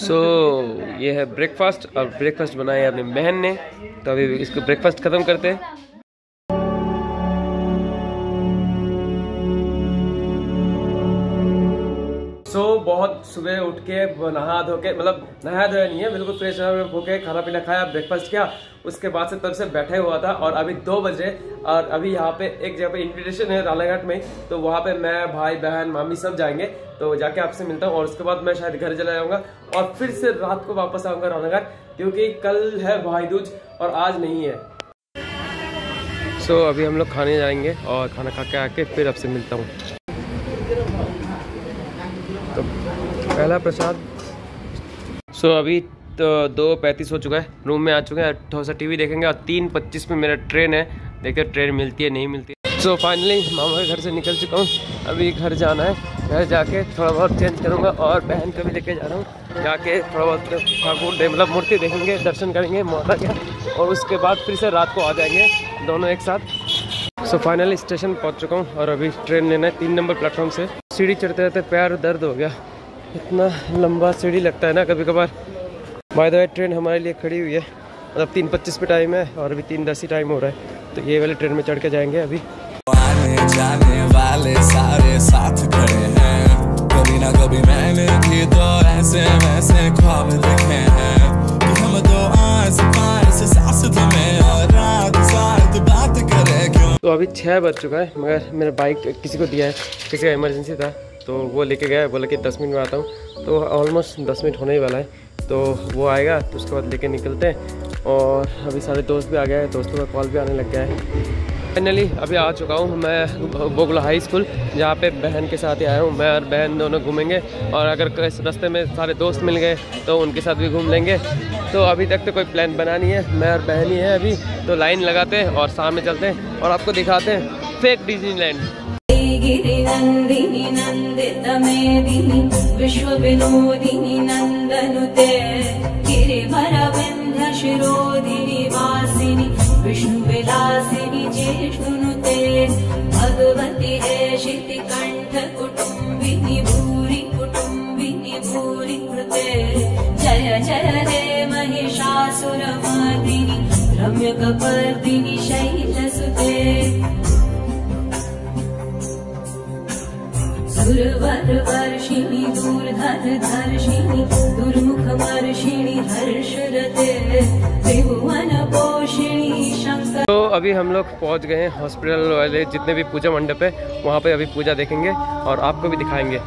सो so, ये है breakfast और ब्रेकफास्ट बनाया अपनी बहन ने. तो अभी इसको ब्रेकफास्ट ख़त्म करते हैं. बहुत सुबह उठ के नहा धो के मतलब नहाया धोया नहीं है बिल्कुल फ्रेश होके खाना पीना खाया ब्रेकफास्ट किया उसके बाद से तब से बैठे हुआ था और अभी दो बजे और अभी यहाँ पे एक जगह पे इनविटेशन है रालाघाट में तो वहाँ पे मैं भाई बहन मामी सब जाएँगे तो जाके आपसे मिलता हूँ और उसके बाद मैं शायद घर चला जाऊँगा और फिर से रात को वापस आऊँगा रालाघाट क्योंकि कल है भाई दूज और आज नहीं है। सो so, अभी हम लोग खाने जाएँगे और खाना खा के आके फिर आपसे मिलता हूँ। पहला प्रसाद। सो so, अभी तो दो पैंतीस हो चुका है। रूम में आ चुके हैं थोड़ा सा टीवी देखेंगे और तीन पच्चीस में मेरा ट्रेन है। देखिए ट्रेन मिलती है नहीं मिलती सो फाइनली मामा के घर से निकल चुका हूँ। अभी घर जाना है। घर जाके थोड़ा बहुत चेंज करूँगा और बहन को भी लेके जा रहा हूँ। जाके थोड़ा बहुत ठाकुर मतलब मूर्ति देखेंगे दर्शन करेंगे माता का। और उसके बाद फिर से रात को आ जाएँगे दोनों एक साथ। सो फाइनली स्टेशन पहुँच चुका हूँ और अभी ट्रेन लेना है तीन नंबर प्लेटफॉर्म से। सीढ़ी चढ़ते रहते पैर दर्द हो गया। इतना लंबा सीढ़ी लगता है ना कभी कभार। बाय द वे ट्रेन हमारे लिए खड़ी हुई है। मतलब तीन पच्चीस पे टाइम है और अभी तीन दस ही टाइम हो रहा है। तो ये वाले ट्रेन में चढ़ के जाएँगे अभी। आने जाने वाले सारे साथ खड़े हैं। कभी ना कभी मैंने भी तो ऐसे वैसे ख्वाब देखे हैं कि हम आस पास सास में और रात साथ बात करें क्यों? तो अभी छः बज चुका है मगर मेरा बाइक किसी को दिया है। किसी का इमरजेंसी था। तो वो लेके गया, बोला कि दस मिनट में आता हूँ। तो ऑलमोस्ट दस मिनट होने ही वाला है। तो वो आएगा तो उसके बाद लेके निकलते हैं। और अभी सारे दोस्त भी आ गए हैं, दोस्तों का कॉल भी आने लग गया है। फाइनली अभी आ चुका हूँ मैं बोगला हाई स्कूल जहाँ पे बहन के साथ ही आया हूँ। मैं और बहन दोनों घूमेंगे, और अगर इस रास्ते में सारे दोस्त मिल गए तो उनके साथ भी घूम लेंगे। तो अभी तक तो कोई प्लान बना नहीं है, मैं और बहन ही है अभी। तो लाइन लगाते हैं और सामने चलते हैं और आपको दिखाते हैं फेक डिजनीलैंड गिरिनन्दिनि नन्दितमेदिनि विश्वविनोदिनि नन्दनुते गिरिभरविन्ध्यशिरोधिनि वासिनि विष्णुविलासिनि जिष्णुनुते भगवति हेशिति कण्ठकुटुम्बिनि भूरि कुटुम्बिनि भूरि कृते जय जय हे महिषासुरमर्दिनि रम्यकपर्दिनि सुरवरवर्षिणि दूर्धर धर्षिणि दुर्मुखमर्षिणि हर्षरते त्रिभुवन पोषिणि शंकर। तो अभी हम लोग पहुँच गए हैं हॉस्पिटल वाले जितने भी पूजा मंडप है वहाँ पे अभी पूजा देखेंगे और आपको भी दिखाएँगे।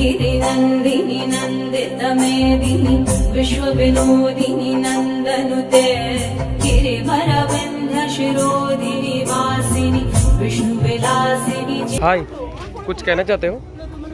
गिरिनन्दिनि नन्दितमेदिनि विश्वविनोदिनि नन्दनुते गिरिवरविन्ध्यशिरोधिनि वासिनि विष्णुविलासिनि हाय कुछ कहना चाहते हो?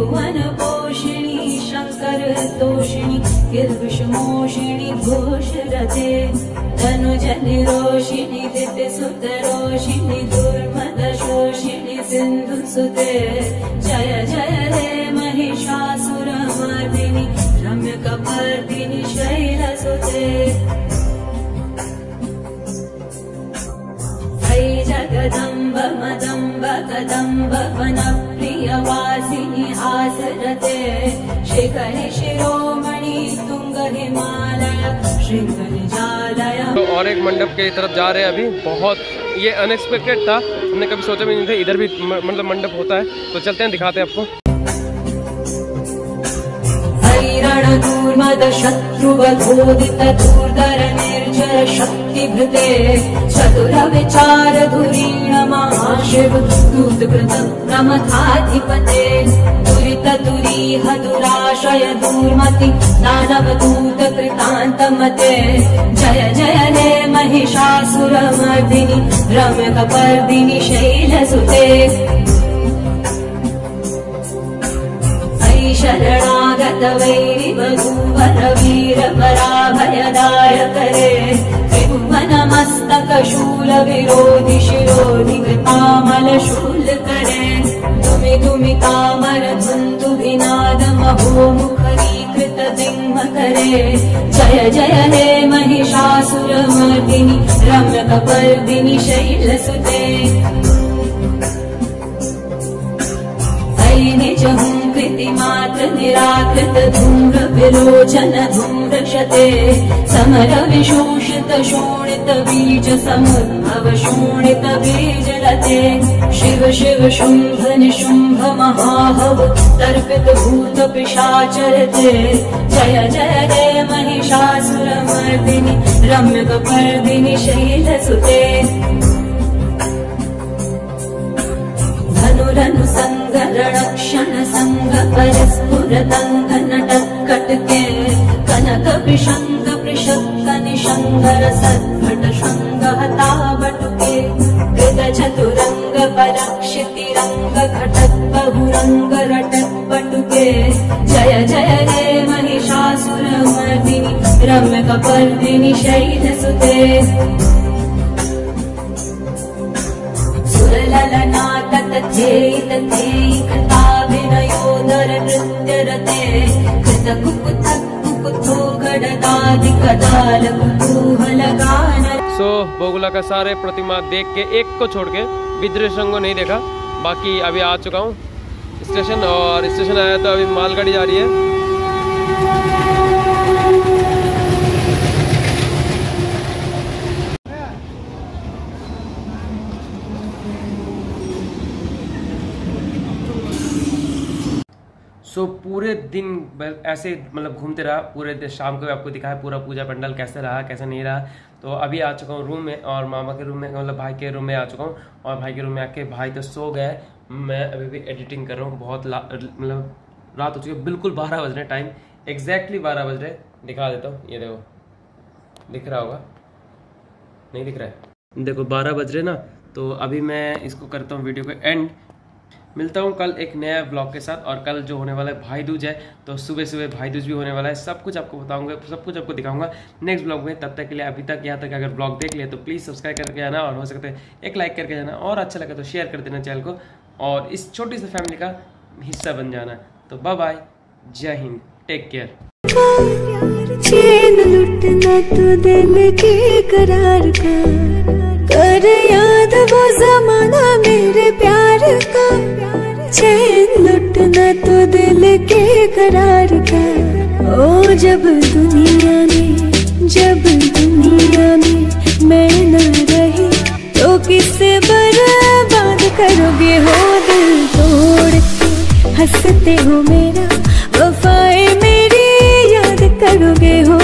भुवनपोषिणि शङ्करतोषिणि कीर्षमोषिणि घोषरथे। धनुजनि दिव्यसुतरोषिणि दुर्मदशोषिणि सिन्धुसुते। जय जय रे महिषासुरमर्दिनि रम्यकपर्दिनि शैलसुते। जगदम्ब मदम्ब कदम्ब वनप्रियवा हासरते शिखरि शिरोमणि तुङ्ग हिमालय तो और एक मंडप के तरफ़ जा रहे हैं अभी। बहुत ये अनएक्सपेक्टेड था। हमने कभी सोचा भी नहीं था इधर भी मतलब मंडप होता है। तो चलते हैं दिखाते हैं आपको। हैरणदूर्मद शत्रुवधोदित दूर्धर निर्जर शक्तिभृते चतुर विचार धुरीण महाशिव दूत कृतं प्रमथाधिपते धृततुरीह तु शय दूर्म दानव जय जयने महिषासुरमर्दिनि रमकपर्दिनि शैलसुते। ऐशरणागत वैव शूल विरोधि शिरोधि कृतामल शूल करे तामर धुन्तु विनाद दिङ्म करे जय जय हे महिषासुरमर्दिनि रम्यकपर्दिनि शैलसुते कृतिमात्र निराकृत विलोचन धूम्रक्षते समर विशोषित शोणित बीज समुद्भव शोणित बीजलते शिव शिव शुम्भ निशुम्भ महाहव तर्पित भूत पिशाचरते। जय जय जय महिषासुरमर्दिनि रम्यकपर्दिनि शैलसुते धनुरनु रक्षण सङ्ग परस्फुरतं कनक पृषङ्ग पृषक् करभटा पटुके कृत चतुरङ्ग परक्षितिरङ्गत् पटुके जय जय देवषासुरम रम्यपर्दिनि शैर सुते कुतूहल गान सो बोगुला का सारे प्रतिमा देख के एक को छोड़ के विद्रोह को नहीं देखा। बाकी अभी आ चुका हूँ। स्टेशन, और स्टेशन आया तो अभी मालगाड़ी जा रही है। सो पूरे दिन ऐसे मतलब घूमते रहा, पूरे दिन शाम को भी आपको दिखाया, पूरा पूजा पंडाल कैसे रहा, कैसे नहीं रहा। तो अभी आ चुका हूँ रूम में और मामा के रूम में मतलब भाई के रूम में आ चुका हूँ और भाई के रूम में आके भाई तो सो गए। मैं अभी भी एडिटिंग कर रहा हूँ, बहुत मतलब रात हो चुकी है, बिल्कुल बारह बज रहे टाइम एग्जैक्टली बारह बज रहे दिखा देता हूँ, ये देखो, दिख रहा होगा? नहीं दिख रहा है? देखो, बारह बज रहे ना तो अभी मैं इसको करता हूँ वीडियो को एंड मिलता हूँ कल एक नया ब्लॉग के साथ और कल जो होने वाला है भाई दूज है तो सुबह सुबह भाई दूज भी होने वाला है। सब कुछ आपको बताऊँगा, सब कुछ आपको दिखाऊँगा नेक्स्ट ब्लॉग में। तब तक के लिए अभी तक यहाँ तक अगर ब्लॉग देख लिया तो प्लीज़ सब्सक्राइब करके जाना और हो सकता है एक लाइक करके जाना और अच्छा लगा तो शेयर कर देना चैनल को और इस छोटी सी फैमिली का हिस्सा बन जाना। तो बाय बाय जय हिंद टेक केयर चैन लुटना तो दिल के करार का कर याद वो जमाना मेरे चैन लुटना तो दिल के करार का। ओ जब दुनिया में जब दुनिया में मैं न रही तो किससे बर्बाद करोगे हो दिल तोड़ के? हँसते हो मेरा, वफाए मेरी याद करोगे हो